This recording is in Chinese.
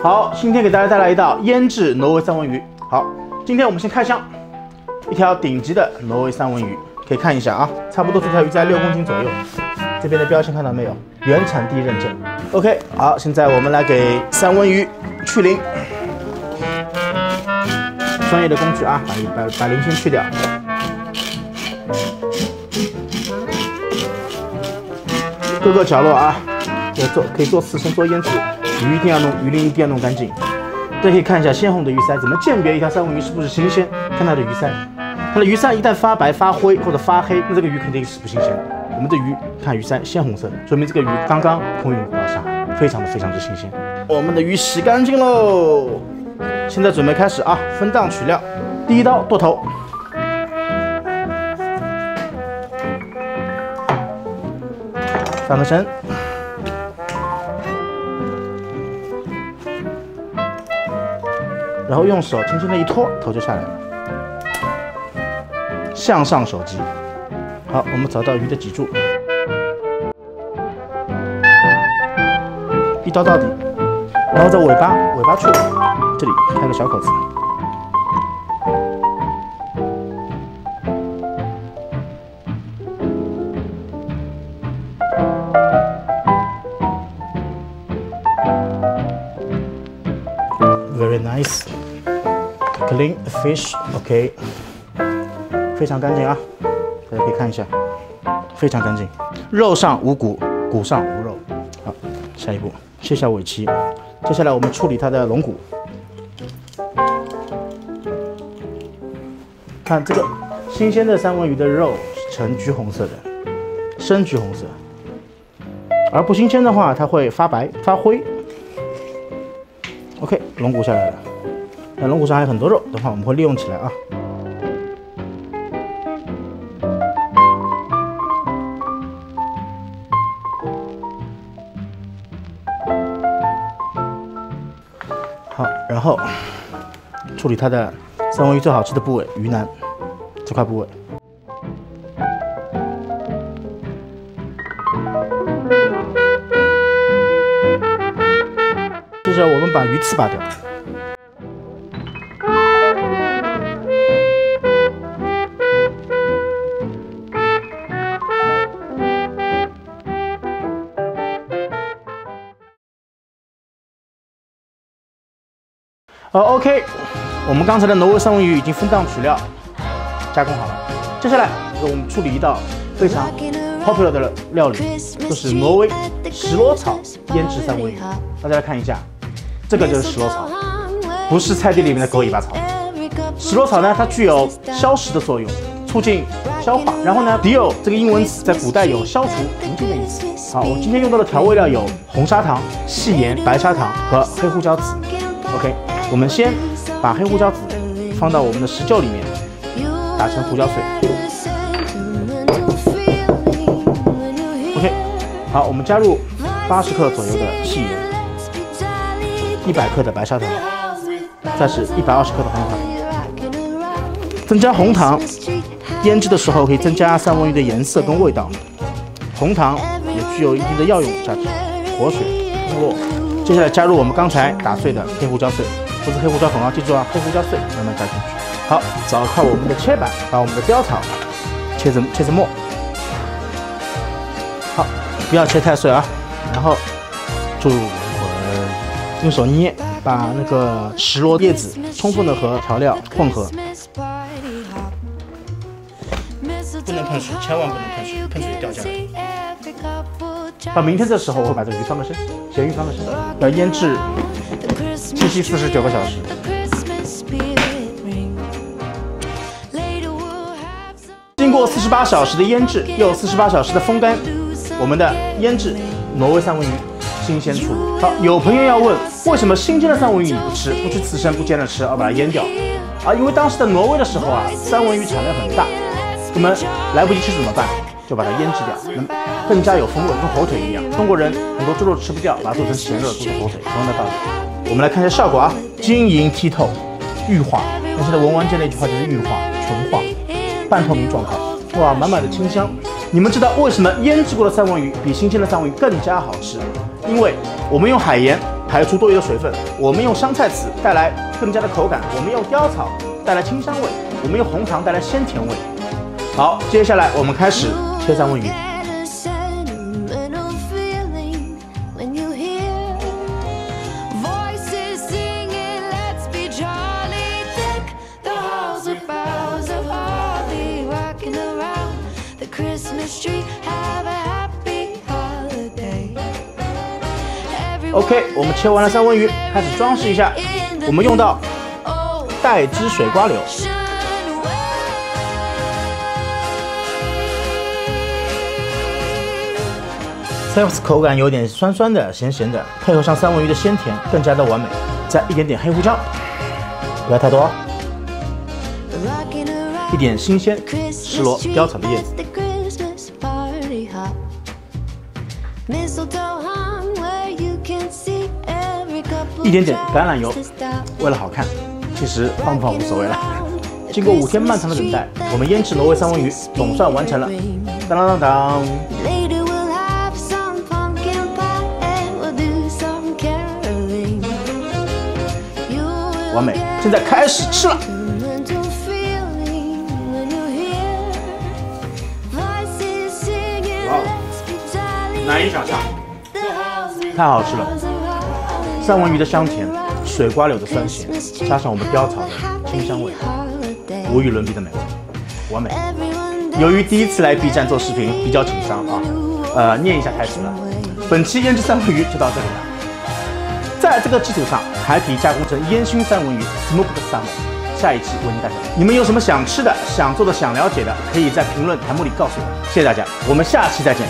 好，今天给大家带来一道腌制挪威三文鱼。好，今天我们先开箱一条顶级的挪威三文鱼，可以看一下啊，差不多这条鱼在六公斤左右。这边的标签看到没有？原产地认证。OK，好，现在我们来给三文鱼去鳞。专业的工具啊，把把把鳞先去掉。各个角落啊，可以做可以做刺身做腌制，鱼一定要弄鱼鳞一定要弄干净。大家可以看一下鲜红的鱼鳃，怎么鉴别一条三文鱼是不是新鲜？看它的鱼鳃，它的鱼鳃一旦发白、发灰或者发黑，那这个鱼肯定是不新鲜的。我们的鱼看鱼鳃鲜红色的，说明这个鱼刚刚空运到上海，非常的非常之新鲜。我们的鱼洗干净喽，现在准备开始啊，分档取料。第一刀剁头。翻个绳，然后用手轻轻的一拖，头就下来了。向上手击，好，我们找到鱼的脊柱，一刀到底，然后在尾巴尾巴处这里开个小口子。Very nice, clean fish. OK，非常干净啊，大家可以看一下，非常干净。肉上无骨，骨上无肉。好，下一步切下尾鳍。接下来我们处理它的龙骨。看这个新鲜的三文鱼的肉呈橘红色的，深橘红色。而不新鲜的话，它会发白发灰。OK，龙骨下来了。那龙骨上还有很多肉，等会我们会利用起来啊。好，然后处理它的三文鱼最好吃的部位——鱼腩这块部位。接着我们把鱼刺拔掉。好，OK，我们刚才的挪威三文鱼已经分档取料，加工好了。接下来我们处理一道非常 popular 的料理，就是挪威石螺草腌制三文鱼。大家来看一下，这个就是石螺草，不是菜地里面的狗尾巴草。石螺草呢，它具有消食的作用，促进消化。然后呢，deal 这个英文词在古代有消除平静的意思。好，我今天用到的调味料有红砂糖、细盐、白砂糖和黑胡椒籽。OK。我们先把黑胡椒籽放到我们的石臼里面，打成胡椒碎。OK，好，我们加入八十克左右的细盐，一百克的白砂糖，再是一百二十克的红糖。增加红糖，腌制的时候可以增加三文鱼的颜色跟味道。红糖也具有一定的药用价值，活水通络。接下来加入我们刚才打碎的黑胡椒碎。不是黑胡椒粉啊，记住啊，黑胡椒碎慢慢加进去。好，找块我们的切板，把我们的雕草切成切成末。好，不要切太碎啊。然后注混，用手捏，把那个石螺叶子充分的和调料混合。不能碰水，千万不能碰水，碰水掉下来。到明天这时候，我会把这个鱼翻个身，咸鱼翻个身，要腌制。七七四十九个小时。经过四十八小时的腌制，又四十八小时的风干，我们的腌制挪威三文鱼新鲜处理。好，有朋友要问，为什么新鲜的三文鱼你不吃，不去刺身，不煎着吃，而把它腌掉？啊，因为当时在挪威的时候啊，三文鱼产量很大，我们来不及吃怎么办？就把它腌制掉，能更加有风味，跟火腿一样。中国人很多猪肉吃不掉，把它做成咸肉，做成火腿，同样的道理。我们来看一下效果啊，晶莹剔透，玉化。那现在文玩界的一句话就是玉化、纯化、半透明状态。哇，满满的清香。你们知道为什么腌制过的三文鱼比新鲜的三文鱼更加好吃？因为我们用海盐排出多余的水分。我们用香菜籽带来更加的口感，我们用貂草带来清香味，我们用红糖带来鲜甜味。好，接下来我们开始切三文鱼。OK，我们切完了三文鱼，开始装饰一下。我们用到带汁水瓜柳口感有点酸酸的、咸咸的，配合上三文鱼的鲜甜，更加的完美。再一点点黑胡椒，不要太多。一点新鲜石螺、貂草的叶子。一点点橄榄油，为了好看，其实放不放无所谓了。经过五天漫长的等待，我们腌制挪威三文鱼总算完成了。当当当当，完美！现在开始吃了。哇，难以想象，太好吃了。三文鱼的香甜，水瓜柳的酸咸，加上我们貂草的清香味，无与伦比的美味，完美。由于第一次来 B 站做视频，比较紧张啊，呃，念一下台词了。本期腌制三文鱼就到这里了，在这个基础上，还可以加工成烟熏三文鱼 （smoked salmon）。下一期为您带来。你们有什么想吃的、想做的、想了解的，可以在评论弹幕里告诉我。谢谢大家，我们下期再见。